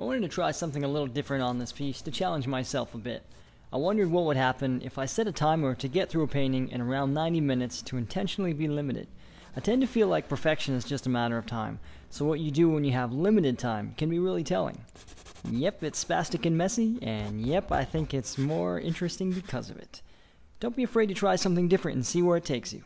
I wanted to try something a little different on this piece to challenge myself a bit. I wondered what would happen if I set a timer to get through a painting in around 90 minutes to intentionally be limited. I tend to feel like perfection is just a matter of time, so what you do when you have limited time can be really telling. Yep, it's spastic and messy, and yep, I think it's more interesting because of it. Don't be afraid to try something different and see where it takes you.